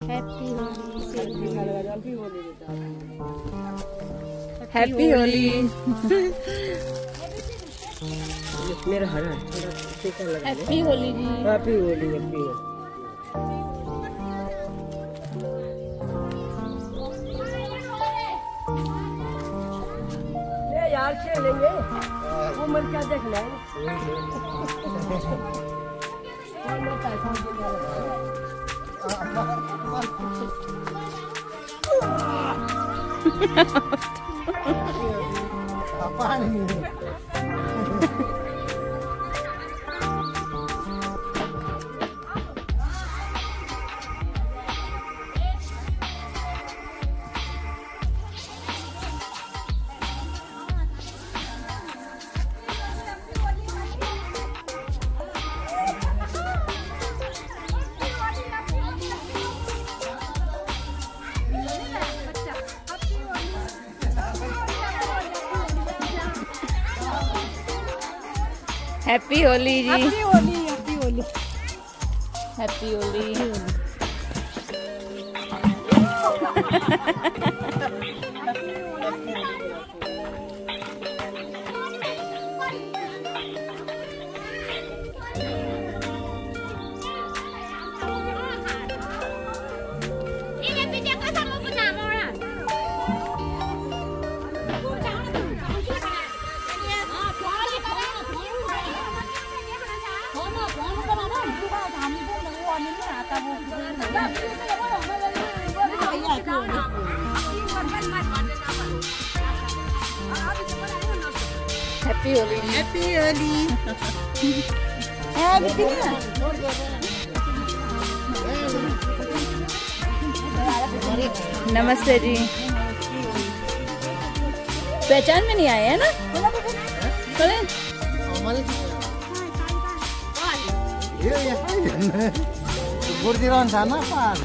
Happy Holi happy Holi मेरा हरा happy Holi जी। हैप्पी होली हैप्पी होली ले यार खेलेंगे। उम्र क्या देखना है हैप्पी होली जी happy Holi happy Holi happy Holi happy Holi happy Holi नमस्ते जी पहचान में नहीं आए हैं ना चले गुर्दिरान था ना पार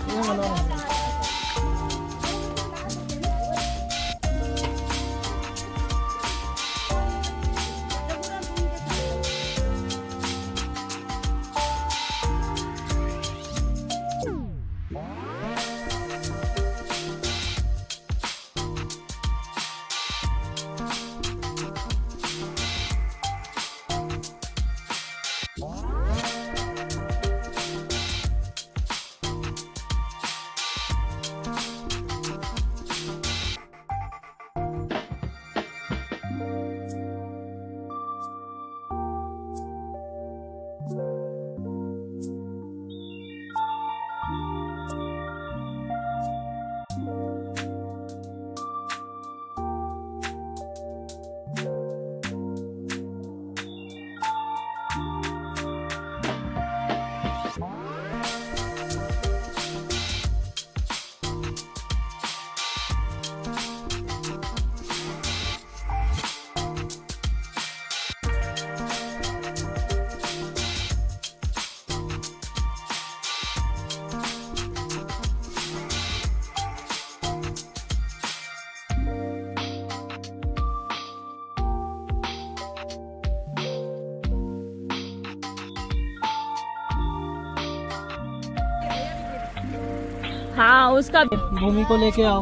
हाँ उसका भूमि को लेके आओ।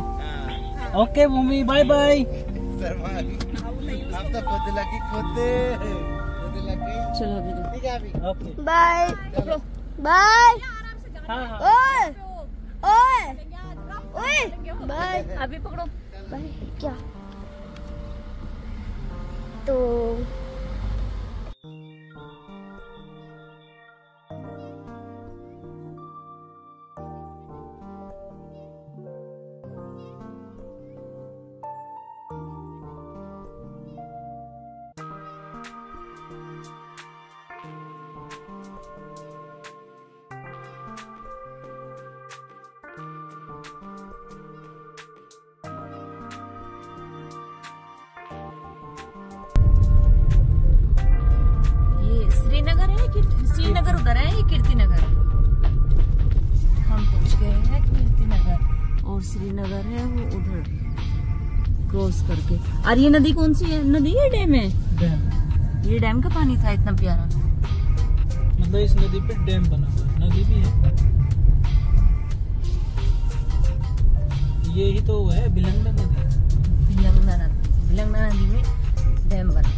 ओके भूमि बाय बाय तो चलो। ठीक है अभी। ओके। बाय बाय हाँ हाँ। ओए। ओए। ओए। बाय अभी पकड़ो। बाय क्या? तो कि श्रीनगर उधर है ये कीर्ति नगर हम पहुँच गए हैं कीर्ति नगर और श्रीनगर है वो उधर क्रॉस करके। और ये नदी कौन सी है? नदी है डैम है? डैम ये डैम का पानी था इतना प्यारा। मतलब इस नदी पे डैम बना हुआ है। नदी भी है। ये ही तो है बिलंगना नदी। बिलंगना नदी। बिलंगना नदी में डैम बना हुआ है।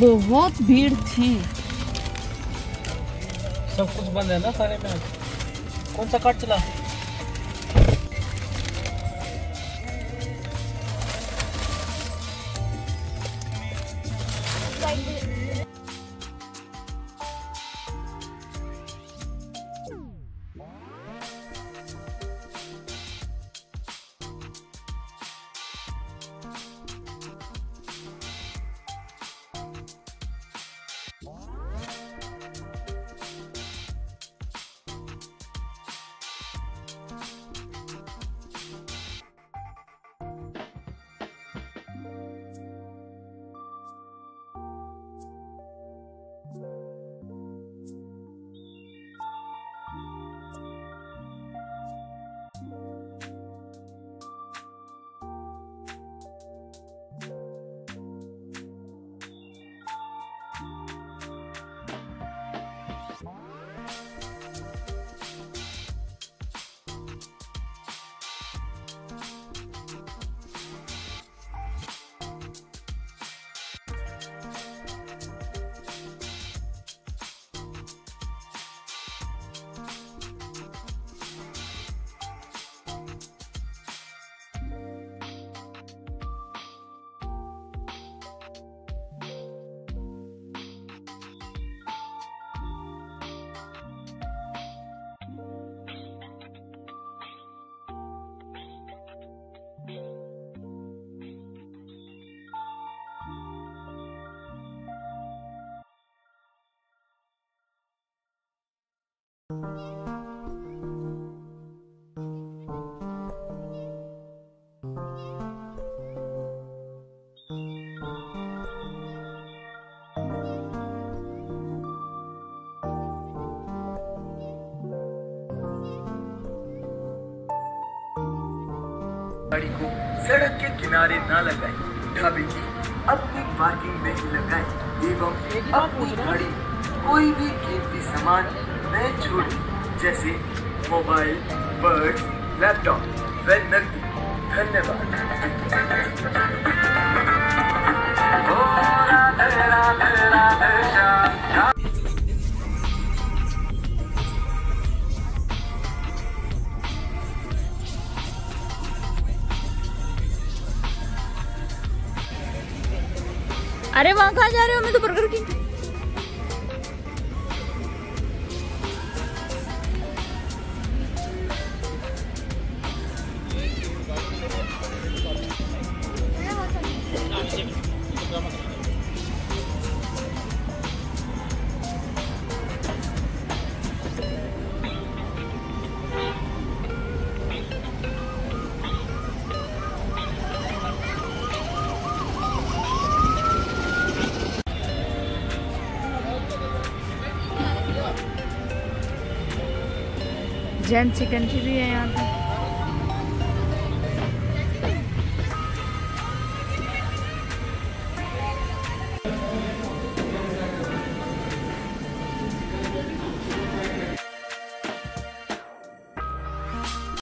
बहुत भीड़ थी। सब कुछ बंद है ना सारे में? कौन सा कार्ड चला? गाड़ी को सड़क के किनारे न लगाए, ढाबे की अपनी पार्किंग में लगाए। एवं अपनी गाड़ी, कोई भी कीमती सामान न छोड़े जैसे मोबाइल बर्ड लैपटॉप। व नकदी धन्यवाद। अरे वहाँ कहा जा रहे हो? मैं तो बर्गर किंग जैन चिकन भी है यहाँ पे।